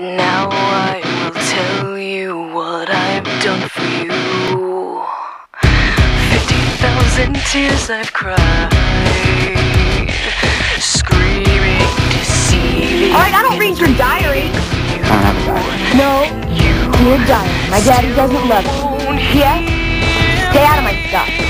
Now I will tell you what I've done for you. Fifty thousand tears I've cried, screaming, deceiving. Alright, I don't read your diary. You, I don't have a diary. No, you your diary. My daddy doesn't love you. won't Yes? Stay out of my stuff.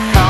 Oh.